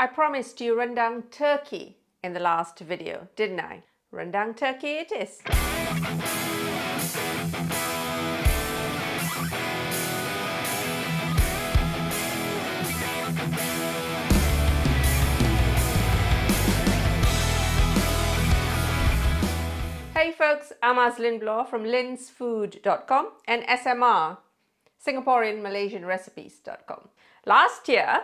I promised you rendang turkey in the last video, didn't I? Rendang turkey it is. Hey folks, I'm Azlin Bloor from linsfood.com and SMR, Singaporean Malaysian Recipes.com. Last year,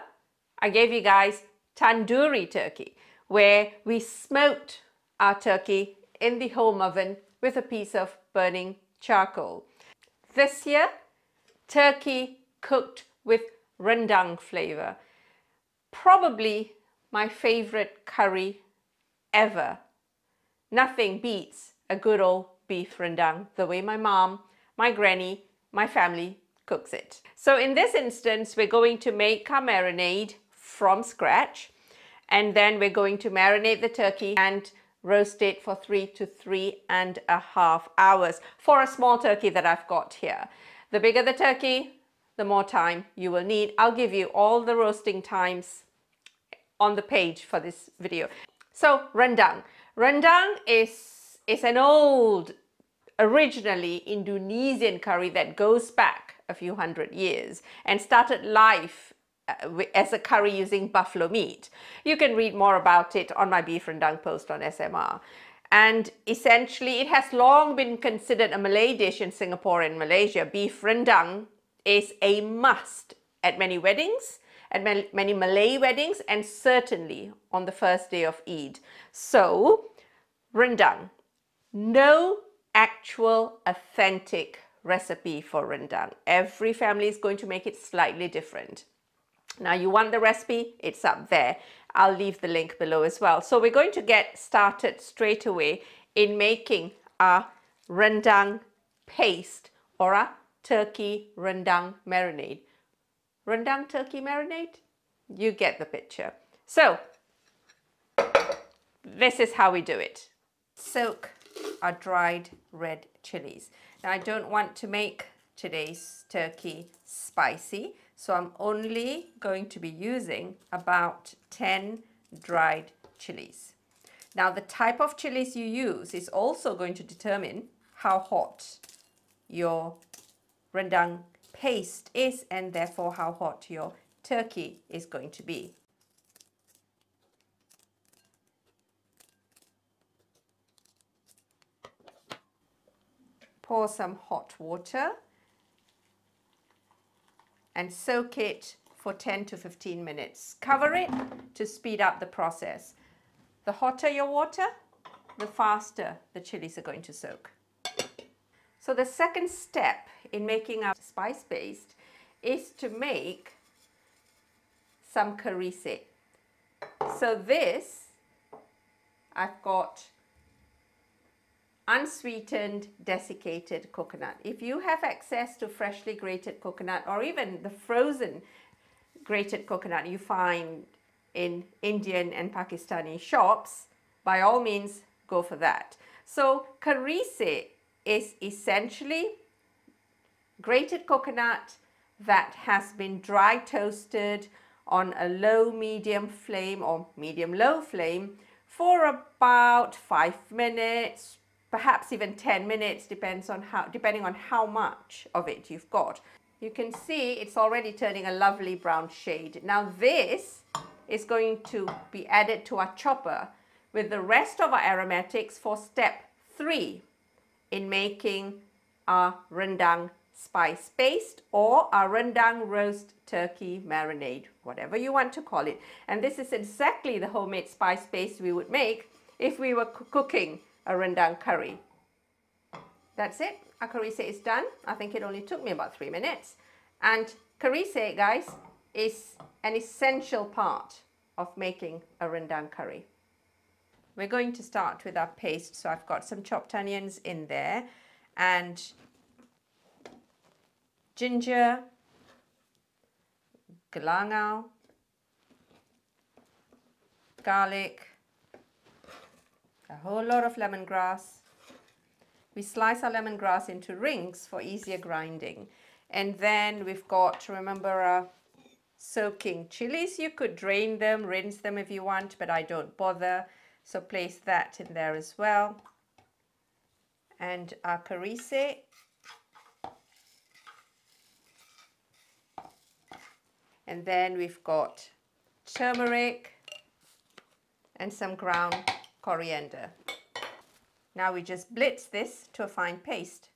I gave you guys tandoori turkey, where we smoked our turkey in the home oven with a piece of burning charcoal. This year, turkey cooked with rendang flavor. Probably my favorite curry ever. Nothing beats a good old beef rendang the way my mom, my granny, my family cooks it. So in this instance, we're going to make our marinade from scratch and then we're going to marinate the turkey and roast it for three to three and a half hours for a small turkey that I've got here. The bigger the turkey, the more time you will need. I'll give you all the roasting times on the page for this video. So rendang. Rendang is it's an old, originally Indonesian curry that goes back a few hundred years and started life Uh, as a curry using buffalo meat. You can read more about it on my beef rendang post on SMR. And essentially, it has long been considered a Malay dish in Singapore and Malaysia. Beef rendang is a must at many weddings, at many Malay weddings, and certainly on the first day of Eid. So, rendang no actual authentic recipe for rendang. Every family is going to make it slightly different. Now you want the recipe, it's up there. I'll leave the link below as well. So we're going to get started straight away in making a rendang paste or a turkey rendang marinade. Rendang turkey marinade? You get the picture. So this is how we do it. Soak our dried red chilies. Now I don't want to make today's turkey spicy, so I'm only going to be using about 10 dried chilies. Now the type of chilies you use is also going to determine how hot your rendang paste is and therefore how hot your turkey is going to be. pour some hot water and soak it for 10 to 15 minutes. Cover it to speed up the process. The hotter your water, the faster the chilies are going to soak. So the second step in making our spice paste is to make some kerisik. So this, I've got unsweetened desiccated coconut. If you have access to freshly grated coconut or even the frozen grated coconut you find in Indian and Pakistani shops, by all means go for that. So kerisik is essentially grated coconut that has been dry toasted on a low medium flame or medium low flame for about five minutes perhaps even 10 minutes depends on how depending on how much of it you've got you can see it's already turning a lovely brown shade now this is going to be added to our chopper with the rest of our aromatics for step three in making our rendang spice paste or our rendang roast turkey marinade, whatever you want to call it. And this is exactly the homemade spice paste we would make if we were cooking a rendang curry. That's it. Our kerisik is done. I think it only took me about three minutes. And kerisik, guys, is an essential part of making a rendang curry. We're going to start with our paste. So I've got some chopped onions in there and ginger, galangal, garlic, a whole lot of lemongrass. We slice our lemongrass into rings for easier grinding. And then we've got, remember, our soaking chilies. You could drain them, rinse them if you want, but I don't bother. So place that in there as well. And our kerisik. And then we've got turmeric and some ground coriander. Now we just blitz this to a fine paste.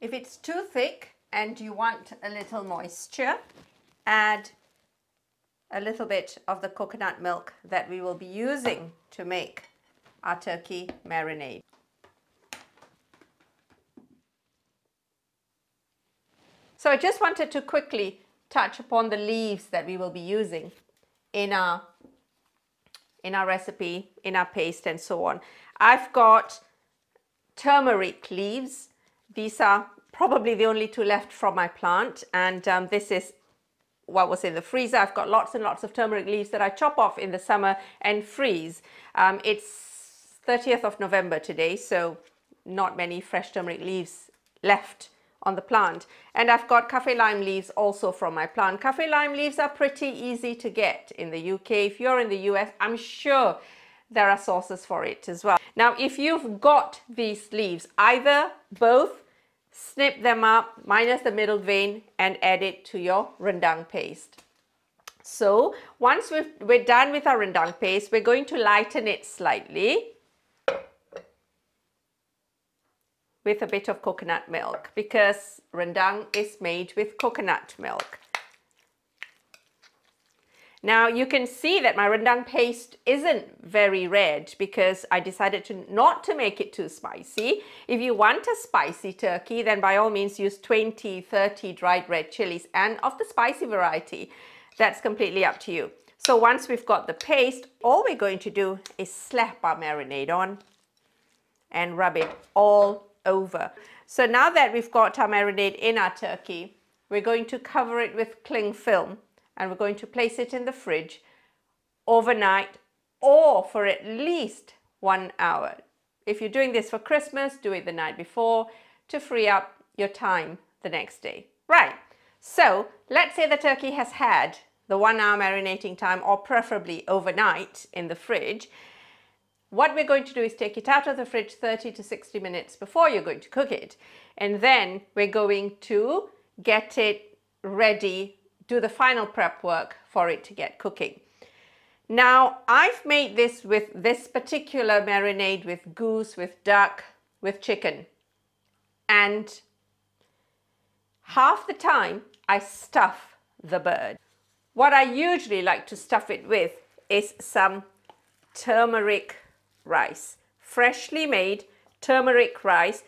If it's too thick and you want a little moisture, add a little bit of the coconut milk that we will be using to make our turkey marinade. So I just wanted to quickly touch upon the leaves that we will be using in our in our recipe, in our paste and so on. I've got turmeric leaves. These are probably the only two left from my plant and um, this is what was in the freezer. I've got lots and lots of turmeric leaves that I chop off in the summer and freeze. Um, it's 30th of November today, so not many fresh turmeric leaves left on the plant. And I've got kaffir lime leaves also from my plant. Kaffir lime leaves are pretty easy to get in the UK. If you're in the US, I'm sure there are sources for it as well. Now, if you've got these leaves, either both snip them up minus the middle vein and add it to your rendang paste. So once we are done with our rendang paste, we're going to lighten it slightly with a bit of coconut milk because rendang is made with coconut milk. Now you can see that my rendang paste isn't very red because I decided to not to make it too spicy. If you want a spicy turkey, then by all means use 20, 30 dried red chilies and of the spicy variety. That's completely up to you. So once we've got the paste, all we're going to do is slap our marinade on and rub it all over. So now that we've got our marinade in our turkey, we're going to cover it with cling film and we're going to place it in the fridge overnight or for at least one hour. If you're doing this for Christmas, do it the night before to free up your time the next day. Right, so let's say the turkey has had the one hour marinating time or preferably overnight in the fridge what we're going to do is take it out of the fridge 30 to 60 minutes before you're going to cook it. And then we're going to get it ready, do the final prep work for it to get cooking. Now, I've made this with this particular marinade with goose, with duck, with chicken. And half the time I stuff the bird. What I usually like to stuff it with is some turmeric rice. Freshly made turmeric rice,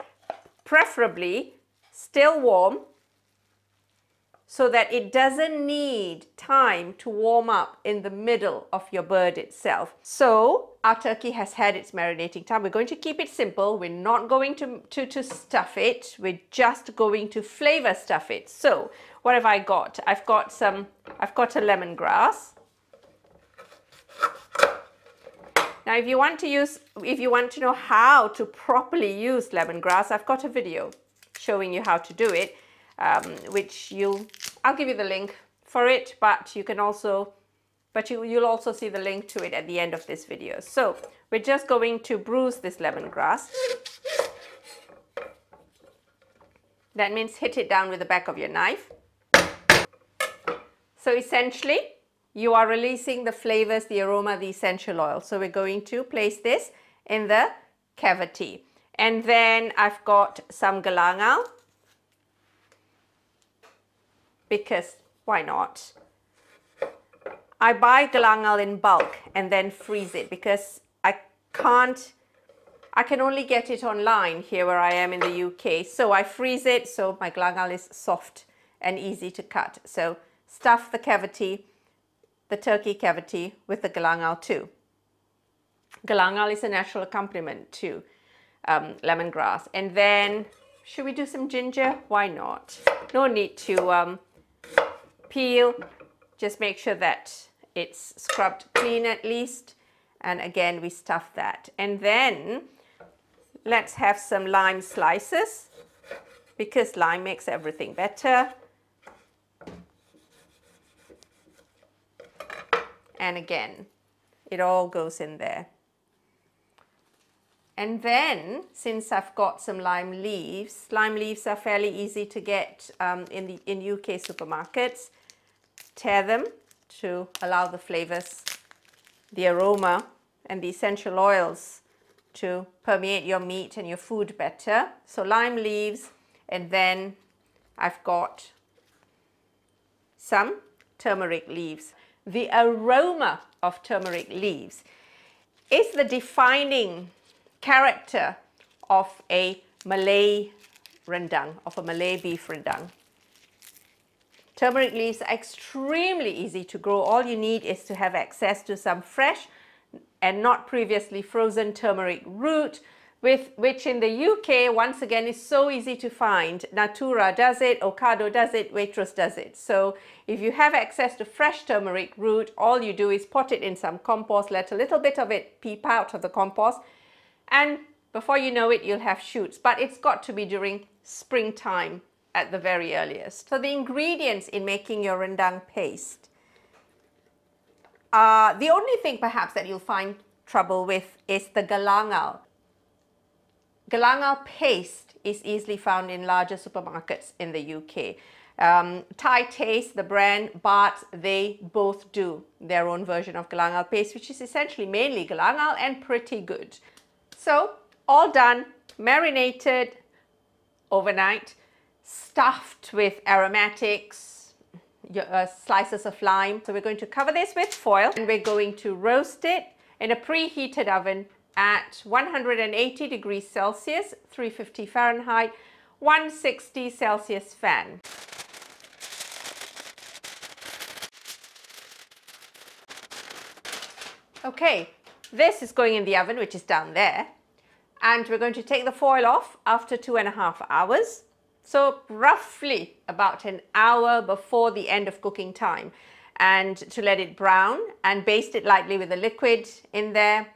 preferably still warm, so that it doesn't need time to warm up in the middle of your bird itself. So our turkey has had its marinating time. We're going to keep it simple. We're not going to, to, to stuff it. We're just going to flavor stuff it. So what have I got? I've got some, I've got a lemongrass. Now, if you want to use, if you want to know how to properly use lemongrass, I've got a video showing you how to do it, um, which you'll, I'll give you the link for it, but you can also, but you, you'll also see the link to it at the end of this video. So we're just going to bruise this lemongrass. That means hit it down with the back of your knife. So essentially, you are releasing the flavors, the aroma, the essential oil. So we're going to place this in the cavity. And then I've got some galangal because why not? I buy galangal in bulk and then freeze it because I can't, I can only get it online here where I am in the UK. So I freeze it so my galangal is soft and easy to cut. So stuff the cavity the turkey cavity with the galangal too. Galangal is a natural accompaniment to um, lemongrass. And then, should we do some ginger? Why not? No need to um, peel. Just make sure that it's scrubbed clean at least. And again, we stuff that. And then, let's have some lime slices. because lime makes everything better. And again, it all goes in there. And then, since I've got some lime leaves, lime leaves are fairly easy to get um, in, the, in UK supermarkets. Tear them to allow the flavors, the aroma and the essential oils to permeate your meat and your food better. So lime leaves and then I've got some turmeric leaves. The aroma of turmeric leaves is the defining character of a Malay rendang, of a Malay beef rendang. Turmeric leaves are extremely easy to grow. All you need is to have access to some fresh and not previously frozen turmeric root, with which in the UK, once again, is so easy to find. Natura does it, Ocado does it, Waitrose does it. So if you have access to fresh turmeric root, all you do is pot it in some compost, let a little bit of it peep out of the compost, and before you know it, you'll have shoots. But it's got to be during springtime at the very earliest. So the ingredients in making your rendang paste. Uh, the only thing perhaps that you'll find trouble with is the galangal. Galangal paste is easily found in larger supermarkets in the UK. Um, Thai Taste, the brand, but they both do their own version of galangal paste, which is essentially mainly galangal and pretty good. So all done, marinated overnight, stuffed with aromatics, uh, slices of lime. So we're going to cover this with foil and we're going to roast it in a preheated oven at 180 degrees Celsius, 350 Fahrenheit, 160 Celsius fan. Okay, this is going in the oven, which is down there and we're going to take the foil off after two and a half hours. So roughly about an hour before the end of cooking time and to let it brown and baste it lightly with the liquid in there.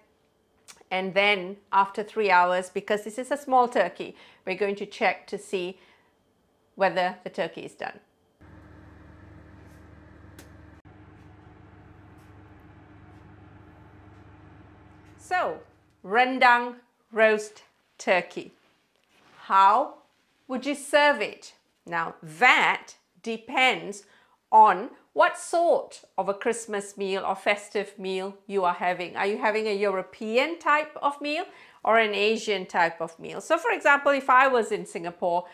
And then after three hours, because this is a small turkey, we're going to check to see whether the turkey is done. So, rendang roast turkey. How would you serve it? Now that depends on what sort of a Christmas meal or festive meal you are having. Are you having a European type of meal or an Asian type of meal? So for example, if I was in Singapore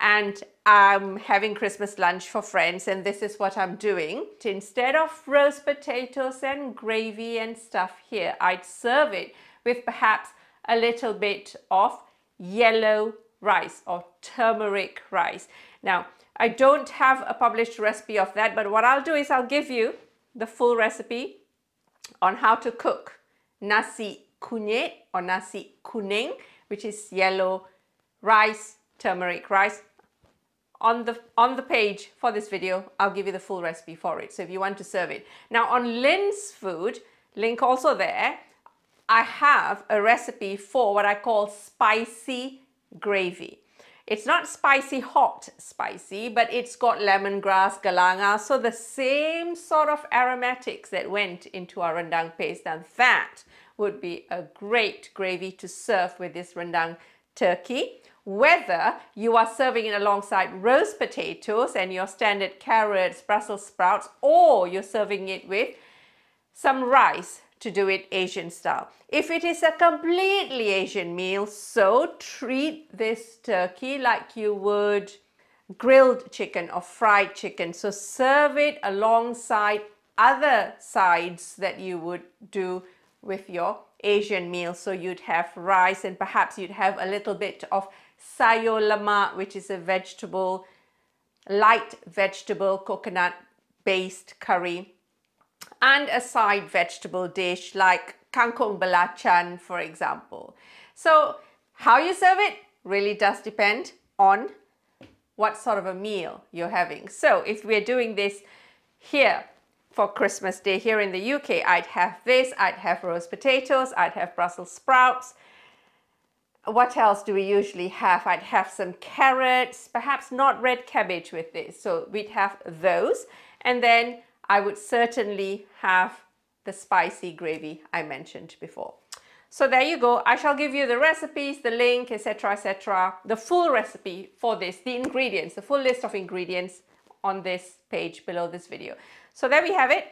and I'm having Christmas lunch for friends and this is what I'm doing, instead of roast potatoes and gravy and stuff here, I'd serve it with perhaps a little bit of yellow rice or turmeric rice. Now, I don't have a published recipe of that, but what I'll do is I'll give you the full recipe on how to cook nasi kunyit or nasi kuning, which is yellow rice, turmeric rice. On the, on the page for this video, I'll give you the full recipe for it. So if you want to serve it. Now on Lin's Food, link also there, I have a recipe for what I call spicy gravy. It's not spicy hot spicy, but it's got lemongrass, galangal, so the same sort of aromatics that went into our rendang paste. And that would be a great gravy to serve with this rendang turkey. Whether you are serving it alongside roast potatoes and your standard carrots, Brussels sprouts, or you're serving it with some rice to do it Asian style. If it is a completely Asian meal, so treat this turkey like you would grilled chicken or fried chicken. So serve it alongside other sides that you would do with your Asian meal. So you'd have rice and perhaps you'd have a little bit of sayur lemak, which is a vegetable, light vegetable coconut based curry and a side vegetable dish like kangkong belacan, for example. So how you serve it really does depend on what sort of a meal you're having. So if we're doing this here for Christmas Day here in the UK, I'd have this, I'd have roast potatoes, I'd have Brussels sprouts, what else do we usually have? I'd have some carrots, perhaps not red cabbage with this. So we'd have those. And then I would certainly have the spicy gravy I mentioned before. So there you go. I shall give you the recipes, the link, etc, etc, the full recipe for this, the ingredients, the full list of ingredients on this page below this video. So there we have it.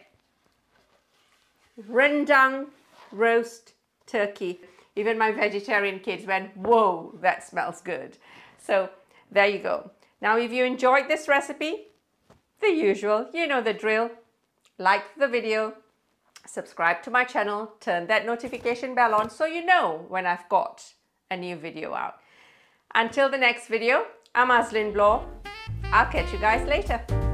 Rendang roast turkey. Even my vegetarian kids went, whoa, that smells good. So there you go. Now, if you enjoyed this recipe, the usual, you know the drill. Like the video, subscribe to my channel, turn that notification bell on so you know when I've got a new video out. Until the next video, I'm Azlin Bloor. I'll catch you guys later.